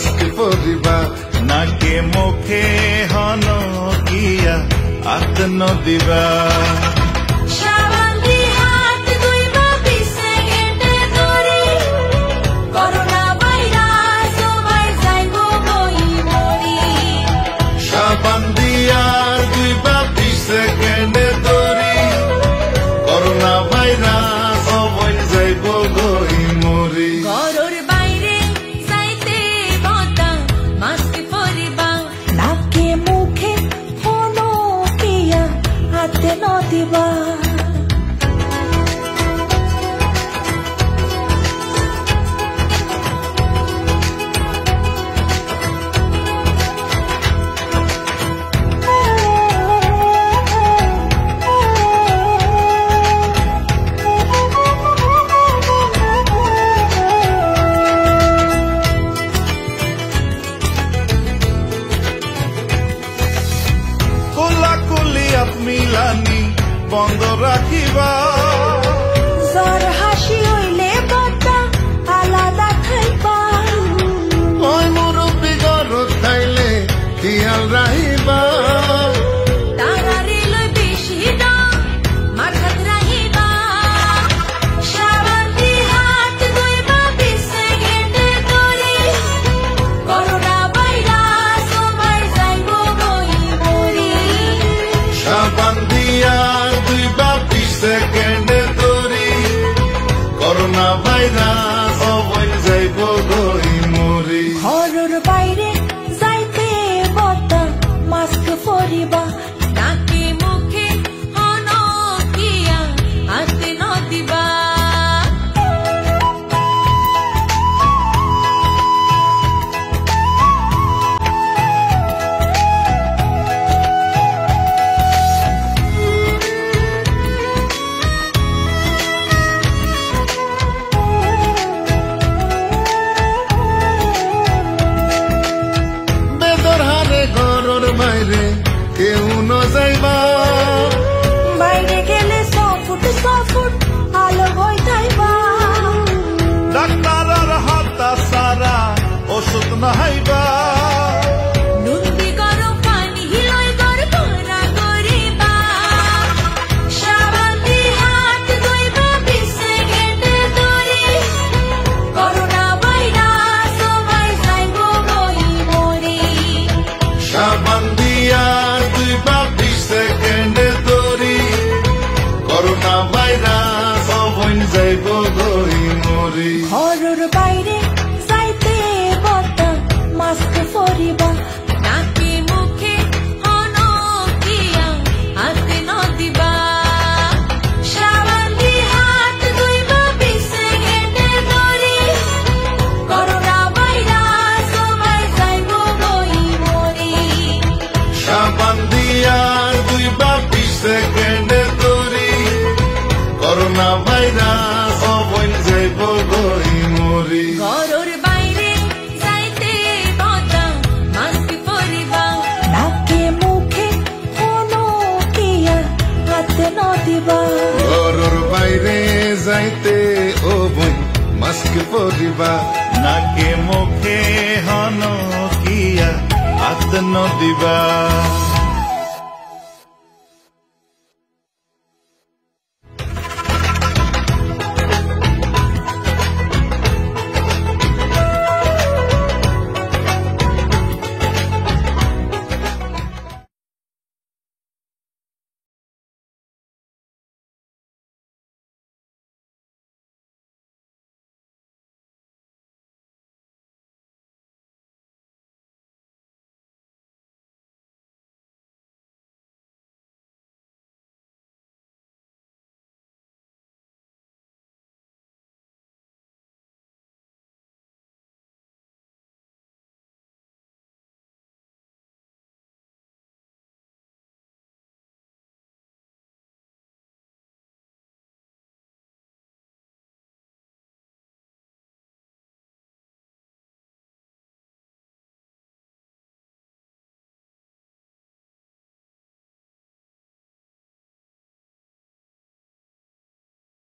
মাছ কিপৰিবা নাকে মুখে হন কিয়া আত্মদিবা cannot divide. রাখিবা। জ্বর হাসি হইলে বাতা আলাদা খাইবা। ওই মুরব্বী গরু খাইলে খেয়াল রাখিবা। Moira. Doctor. ঘরে। ঘরের বাইরে যাইতে বতা মাস্ক ফরিবা নাকি মুখে হনকিয়া হাতে নদিবা সাবানি হাত দুইবা পিছে গেনে নরি করোনা ভাইরাস তোমায় যাইব গই মরি। সাবান তরি করোনা ভাইরাস কেন দিবা? ঘরের বাইরে যাইতে ও বই মাস্ক পরিবা। নাকে মুখে হন কিয়া আত দিবা।